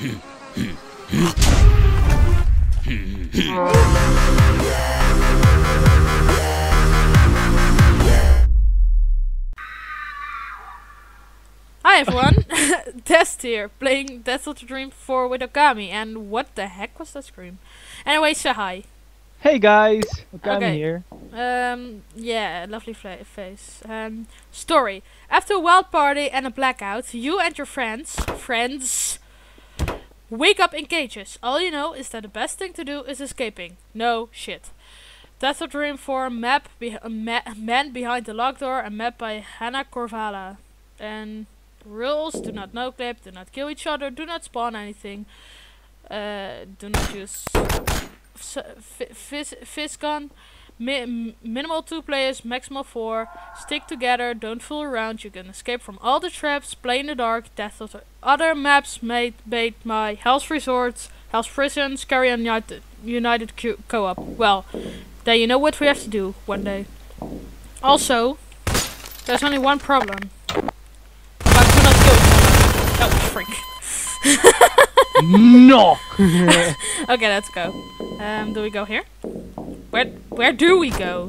Hi everyone, Dest here, playing Death of the Dream 4 with Okami, and what the heck was that scream? Anyway, say hi. Hey guys, Okami Okay. here. Um, yeah, lovely face. Um, story. After a wild party and a blackout, you and your friends, friends, wake up in cages. All you know is that the best thing to do is escaping. No shit. Death of Dream 4 map, be- ma- man behind the locked door, a map by Hannah Corvala. And rules, do not no clip, do not kill each other, do not spawn anything, uh, do not use fizz, physgun, Mi- minimal two players, maximal four. Stick together, don't fool around. You can escape from all the traps. Play in the dark. Death of the other maps made made by Hell's Resorts, Hell's Prisons, Scary and United, United Co- Co-op. Well, then you know what we have to do one day. Also, there's only one problem. But do not kill each. Oh, freak. no! Okay, let's go. Um, do we go here? Where where do we go?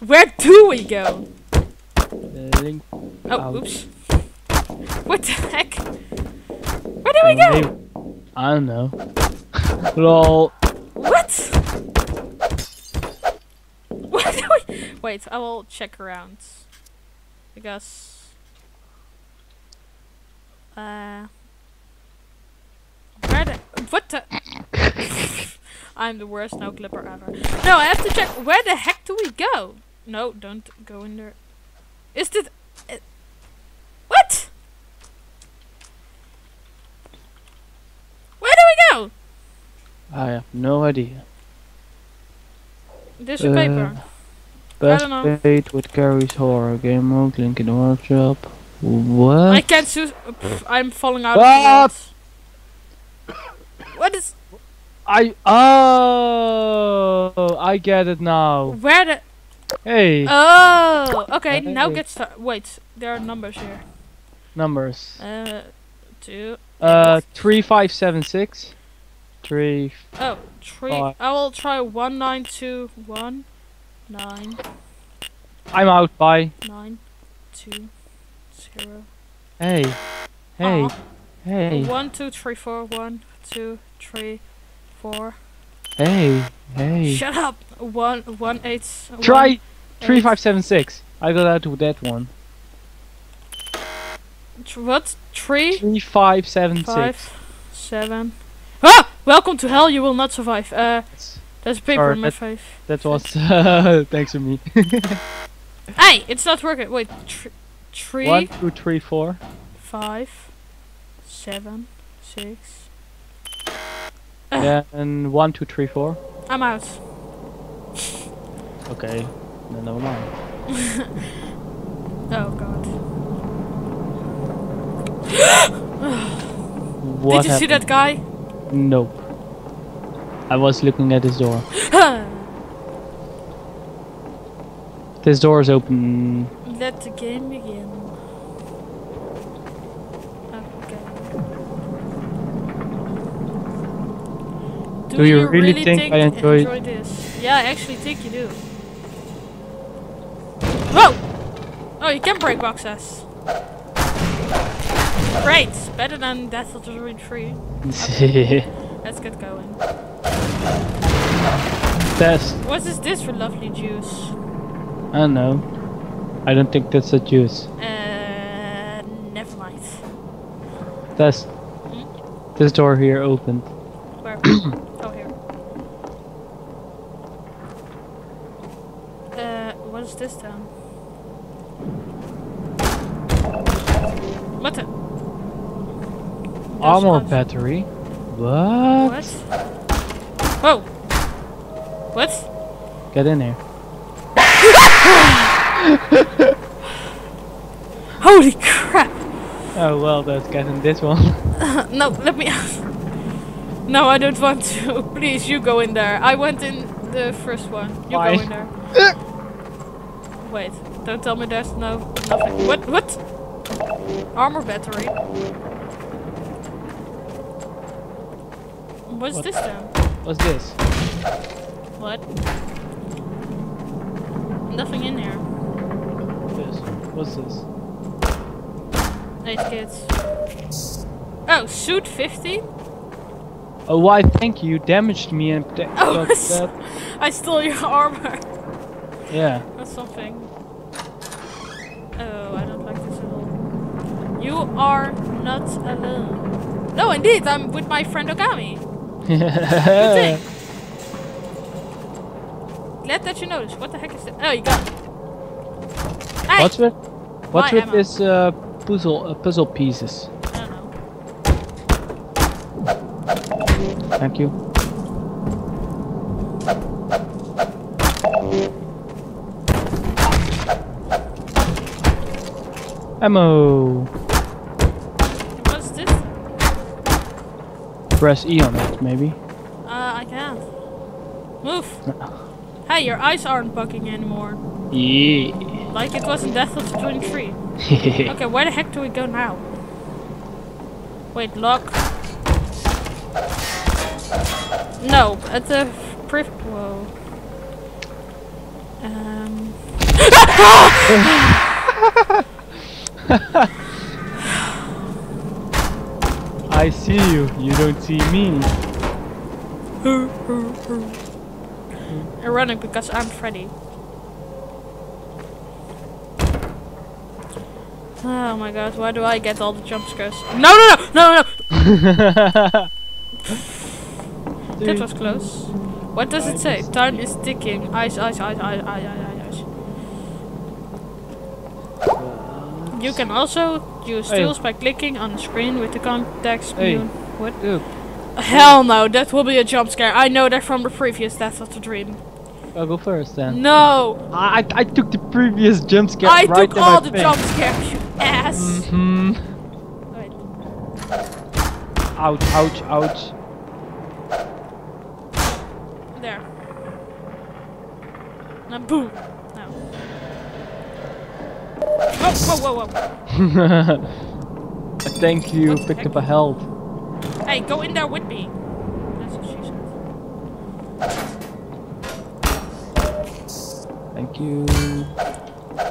Where do we go? Oh, oops. What the heck? Where do we go? I don't know. Lol. What? Do we? Wait, I will check around. Because. Uh. Where the? What the? I'm the worst no clipper ever. No, I have to check. Where the heck do we go? No, don't go in there. Is this? Uh, what? Where do we go? I have no idea. This is paper. Best don't know. played with Garry's horror game mode, link in the workshop. I What? I can't choose. I'm falling out. What? Of the world. What is? I oh I get it now. Where the? Hey, Oh, okay. Now get started. Wait, there are numbers here. numbers. Uh, two. Uh, three five seven six. Three. Oh, three. Five. I will try one nine two one nine I'm out. Bye. nine two zero. Hey. Hey. Hey. One two three four one two three four. Hey. Hey. Shut up. One one eight. one, Try three eight. five seven six. I got out with that one. Tr- what? Three. Three seven six. Five, seven. Ah! Welcome to hell. You will not survive. Uh, That's- there's a paper in my that- face. That was thanks to me. Hey, it's not working. Wait, tr- three, One, two, three, four. five, seven, six. Oh. Yeah, and one, two, three, four. I'm out. Okay. Then never mind. Oh god. What Did you see that guy? Nope. I was looking at this door. This door is open. Let the game begin. Okay. Do you really think I enjoy- enjoy this? Yeah, I actually think you do. Whoa! Oh, you can break boxes. Great! Better than Death of the Dream 3. Let's get going. Test. What is this for lovely juice? I don't know. I don't think that's a juice. Uh, never mind. Test. This door here opened. Where? here. Uh, what is this then? What the? There's Armor us- battery. What? What? Whoa! What? Get in here. Holy crap! Oh well, that's getting this one. no, let me. No, I don't want to. Please, you go in there. I went in the first one. You Why? go in there. Wait, don't tell me there's no nothing. What? What? Armor battery. What's What? this then? What's this? What? Nothing in here. This. What's this? Nice kids. Oh, suit 50? Oh, why? Thank you. You damaged me and. Oh. I stole your armor. Yeah. Or something. Oh, I don't like this at all. You are not alone. No, indeed, I'm with my friend Okami. Good thing. Glad that you noticed. What the heck is that? Oh, you got it. Hey! What's with? What's with this uh, puzzle uh, puzzle pieces? I don't know. Thank you. Ammo. What's this? Press E on it, maybe. Uh, I can't. Move. Hey, your eyes aren't bugging anymore. Yeah. Like it was in Death of the Twin Tree. Okay, where the heck do we go now? Wait, lock. No, at the pre. Whoa. Um. I see you. You don't see me. I'm running because I'm Freddy. Oh my god, why do I get all the jump scares? No, no, no, no, no! That was close. What does it say? Time is ticking. Ice, ice, ice, ice, ice, ice, ice. You can also use Hey. tools by clicking on the screen with the context Hey. menu. What? Dude, Hell no, that will be a jump scare. I know that from the previous Death of the Dream. I'll go first then. No! I I took the previous jump scare I right took all the face. jump scares, you ass! hmm Ouch! Ouch! Ouch! There. Now boom. Now. Whoa, whoa, whoa. Thank you. What the Picked up a health. Hey, go in there with me. That's what she said. Thank you.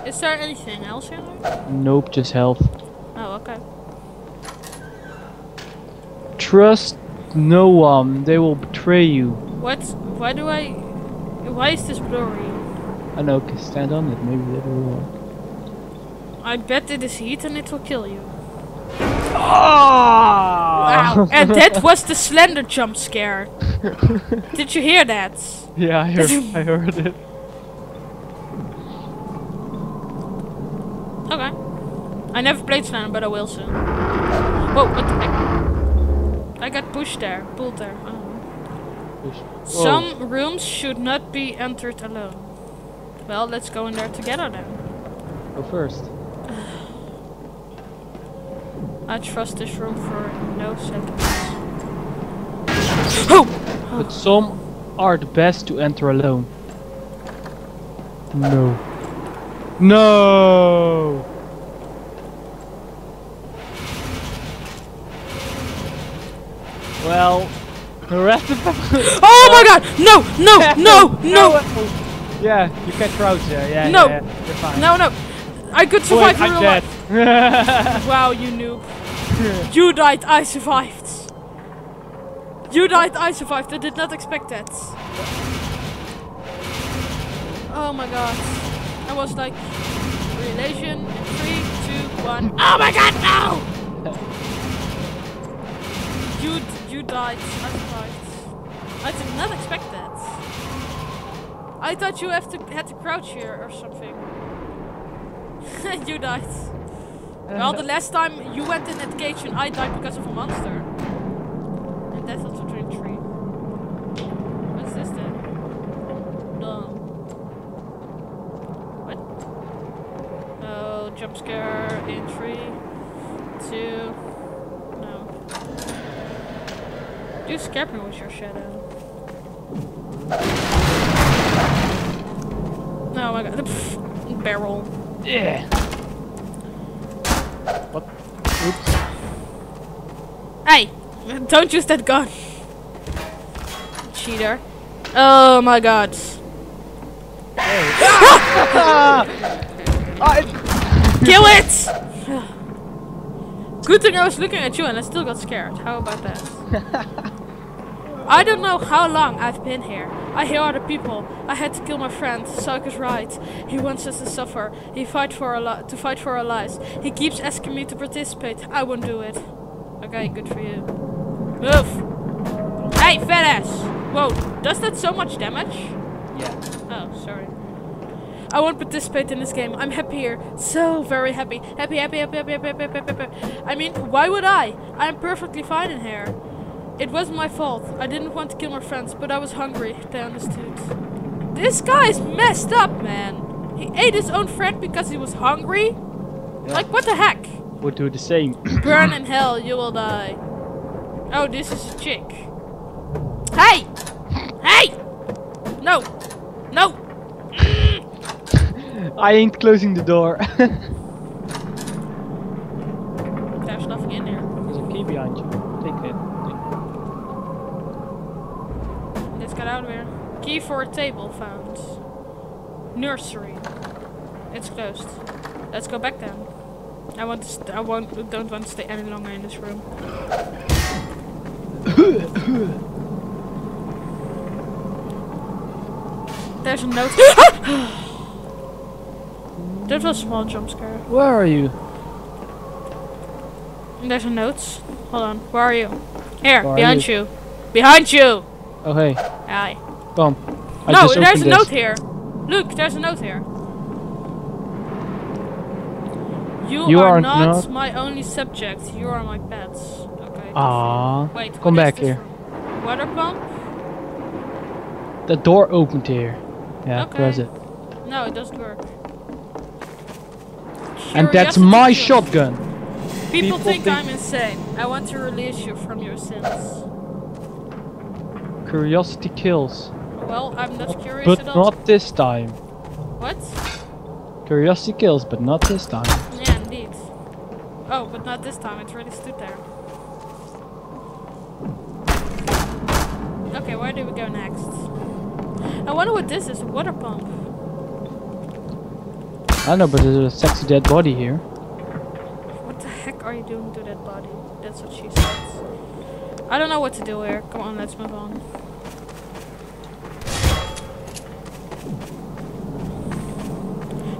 Is there anything else in there? Nope, just health. Oh, okay. Trust no one. They will betray you. What? Why do I... Why is this blurry? I know. can Stand on it. Maybe that will work. I bet it is heat and it will kill you. Ah! Wow. and that was the slender jump scare. Did you hear that? yeah, I heard. I heard it. Okay. I never played Slender, but I will soon. Whoa, what the heck? I got pushed there, pulled there. I. Whoa. Some rooms should not be entered alone. Well, let's go in there together then. Go first. I trust this room for no seconds. Oh! But some are the best to enter alone. No. No! Well, the rest of them. Oh my god! No! No! No! No! Yeah, you can crouch there. Yeah, No. yeah, yeah. No, no! I could survive in I'm real dead. life. Wow, you noob. You died, I survived. You died, I survived. I did not expect that. Oh my god. I was like, relation in three, two, one. Oh my god, no! You, d- you died, I survived. I did not expect that. I thought you have to had to crouch here or something. you died. Eh. Well, the last time you went in that cage and I died because of a monster. And that's also drink tree. What's this then? No. What? Oh, jump scare in three, two, no. You scared me with your shadow. Oh my god. Pff, barrel. Yeah. What? Oops. Hey! Don't use that gun. Cheater. Oh my god. Hey. Ah, Kill it! Good thing I was looking at you and I still got scared. How about that? I don't know how long I've been here. I hear other people. I had to kill my friend. Sark is right. He wants us to suffer. He fight for our to fight for our lives. He keeps asking me to participate. I won't do it. Okay, good for you. Move. Hey, fat ass. Whoa, does that so much damage? Yeah. Oh, sorry. I won't participate in this game. I'm happy here. So very happy. Happy, happy, happy, happy, happy, happy, happy, happy. I mean, why would I? I'm perfectly fine in here. It wasn't my fault. I didn't want to kill my friends, but I was hungry. They understood. This guy's messed up, man. He ate his own friend because he was hungry? Like, what the heck? We'll do the same. Burn in hell, you will die. Oh, this is a chick. Hey! Hey! No! No! I ain't closing the door. Key for a table found. Nursery. It's closed. Let's go back then. I want to. St- I won't. Don't want to stay any longer in this room. There's a note. that was a small jump scare. Where are you? There's a note. Hold on. Where are you? Here, Where behind you. Behind you. Oh hey, Aye. Come. I no, there's a note here. Look, there's a note here. You, You are, are not, not- my only subject. You are my pets. Okay. Ah, Wait. come back here. Water pump? The door opened here. Yeah, Okay. press it. No, it doesn't work. And that's my kills. shotgun. People, People think, think- I'm insane. I want to release you from your sins. Curiosity kills. Well, I'm not curious But at all. not this time. What? Curiosity kills, but not this time. Yeah, indeed. Oh, but not this time. It really stood there. Okay, where do we go next? I wonder what this is. A water pump. I know, but there's a sexy dead body here. What the heck are you doing to that body? That's what she says. I don't know what to do here. Come on, let's move on.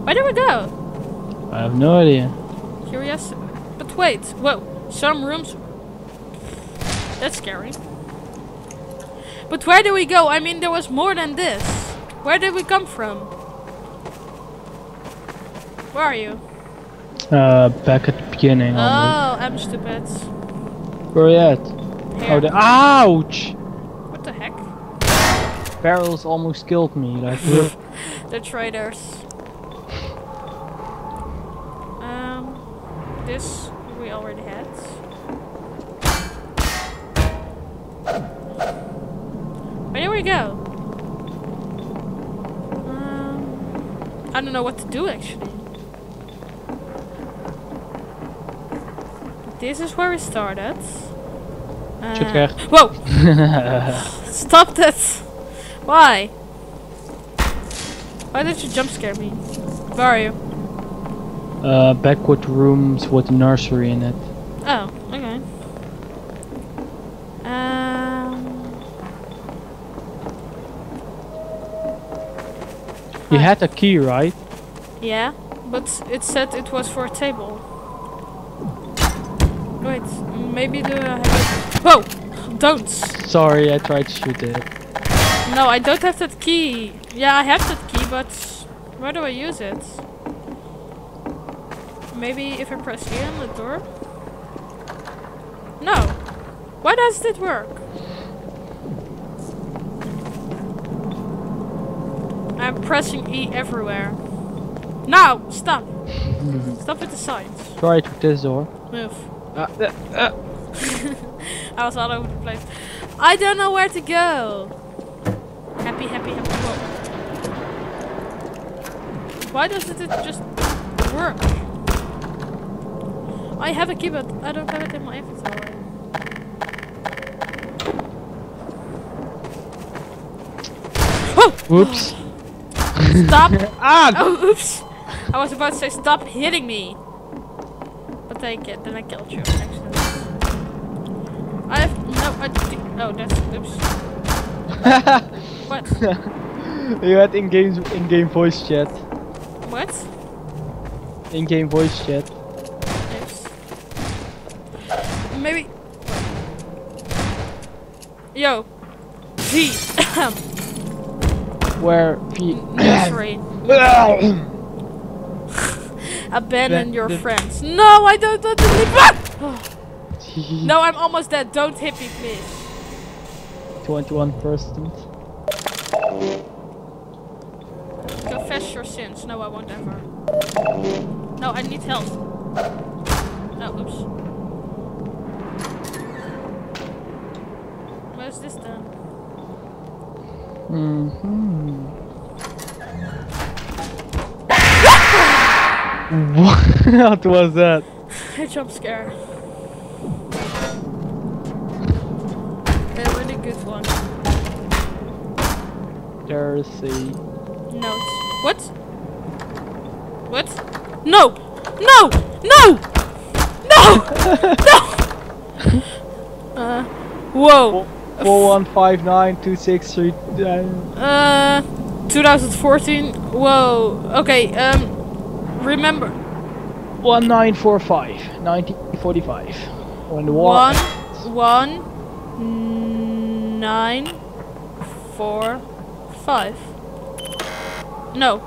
Where do we go? I have no idea. Curious. But wait. Whoa. Some rooms. That's scary. But where do we go? I mean, there was more than this. Where did we come from? Where are you? Uh, back at the beginning. almost. Oh, I'm stupid. Where are you at? Here. Oh, the ouch! What the heck? Barrels almost killed me. Like, The traders. Um, this we already had. Where do we go? Um, I don't know what to do actually. This is where we started. Uh, whoa! Stop that! Why? Why did you jump scare me? Where are you? uh, backward rooms with nursery in it. Oh, okay. Um, You had a key, right? yeah, but it said it was for a table. Wait, maybe the. Whoa! Don't! Sorry, I tried to shoot it. No, I don't have that key. Yeah, I have that key, but where do I use it? Maybe if I press here on the door? No. Why does it work? I'm pressing E everywhere. Now! Stop! Stop with the signs. Try it with this door. Move. Uh, uh, uh. I was all over the place. I don't know where to go. Happy, happy, happy. Whoa. Why doesn't it just work? I have a keypad. I don't have it in my inventory. Oh! Whoops. Stop! ah! Oh, oops! I was about to say stop hitting me. But I get then I killed you. Excellent. I have no. I, oh, that's oops. What? you had in-game in-game voice chat. What? In-game voice chat. Oops. Maybe. Yo. G. Where P mm, Nursery. Abandon your friends. No, I don't want to leave. No, I'm almost dead. Don't hit me, please. 21 percent. Confess your sins. No, I won't ever. No, I need help. Oh, oops. Where's this then? Mm-hmm. what was that? A jump scare. A really good one. There's a Notes. What? What? No! No! No! No! no! uh, whoa. four one five nine two six three. Uh, Uh, 2014. Whoa. Okay. Um, remember one nine four five. 1945. When the war. one, one, n- nine, four, five. No.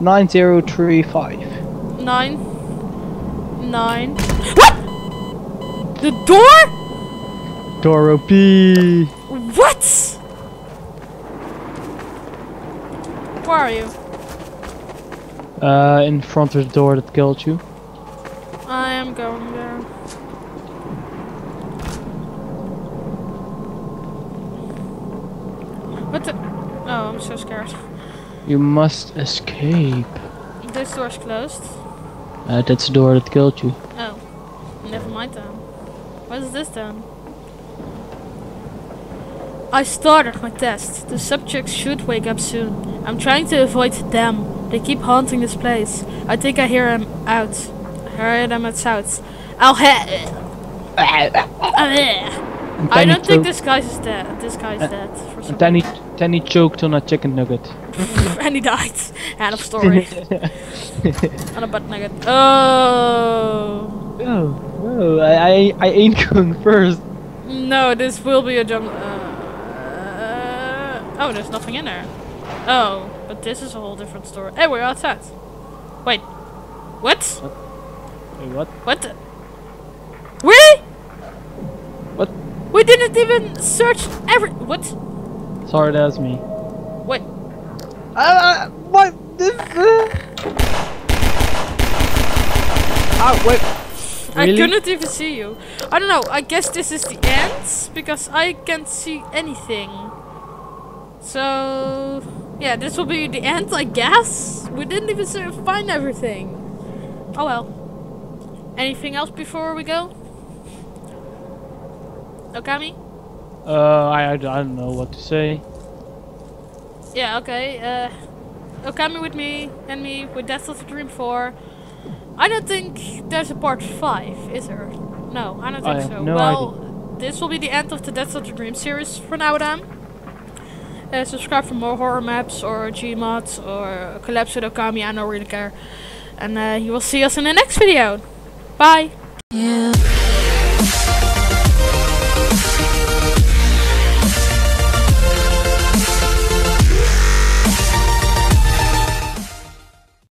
Nine zero three five. nine, nine. What? The door? Door P. What? Where are you? Uh, in front of the door that killed you. I am going there. What the? Oh, I'm so scared. You must escape. This door's closed. Uh, that's the door that killed you. Oh, never mind then. What is this then? I started my test. The subjects should wake up soon. I'm trying to avoid them. They keep haunting this place. I think I hear them out. I hear them at south. I'll head. I don't think this guy's dead. This guy's Uh, dead And then he, then he choked on a chicken nugget. and he died. End of story. on a butt nugget. Oh. oh, oh, I, I, I ain't going first. No, this will be a jump. Uh, oh, there's nothing in there. Oh, but this is a whole different story. Hey, we're outside. Wait. What? Wait, what? What? The? We? What? We didn't even search every. What? Sorry, that's me. Wait. Uh, what? This, uh... Ah, wait. Really? I couldn't even see you. I don't know. I guess this is the end because I can't see anything. So yeah, this will be the end, I guess. We didn't even sort of find everything. Oh well. Anything else before we go? Okami? Uh, I, I, I don't know what to say. Yeah, okay. Uh, Okami with me and me with Death of the Dream 4. I don't think there's a part 5, is there? No, I don't think I so. no well, this will be the end of the Death of the Dream series for now then. Uh, subscribe for more horror maps or Gmods or collabs with Okami, I don't really care. And uh, you will see us in the next video. Bye! You